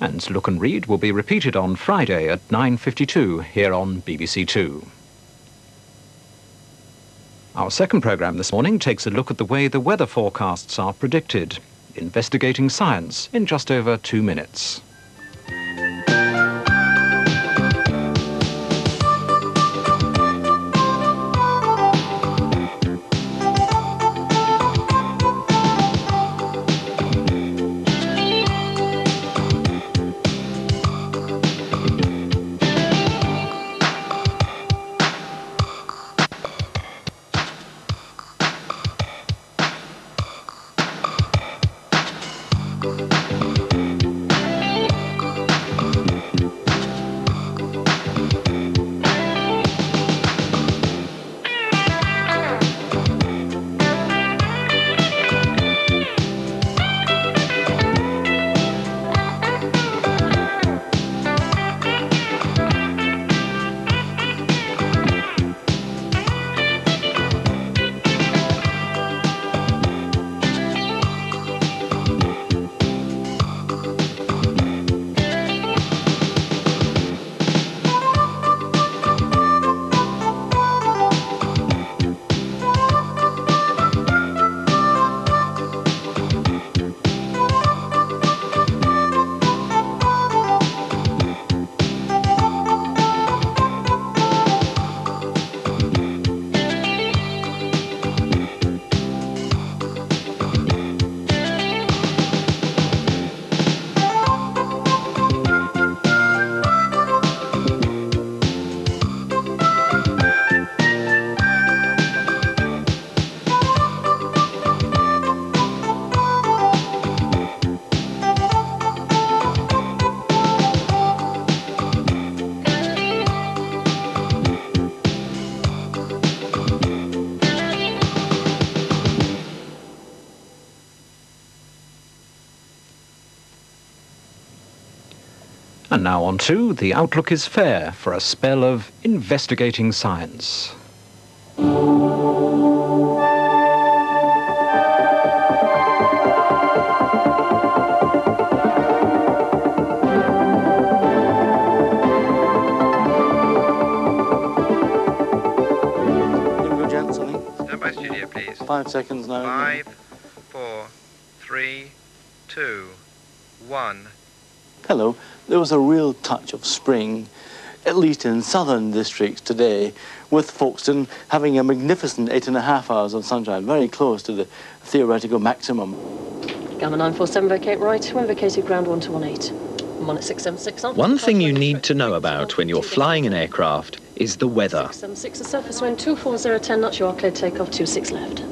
And Look and Read will be repeated on Friday at 9.52 here on BBC Two. Our second programme this morning takes a look at the way the weather forecasts are predicted, investigating science in just over two minutes. And now on to The Outlook is Fair for a spell of investigating science. Give go, gents, I think. Stand by studio, please. Five seconds now. Five, four, three, two, one. Hello. There was a real touch of spring, at least in southern districts today, with Folkestone having a magnificent eight and a half hours of sunshine, very close to the theoretical maximum. Gamma 947 vacate right, one vacated ground 1218. I'm on at 676 on. One thing you need to know about when you're flying an aircraft is the weather. 676, the surface wind 24010 knots, you are cleared takeoff 26 left.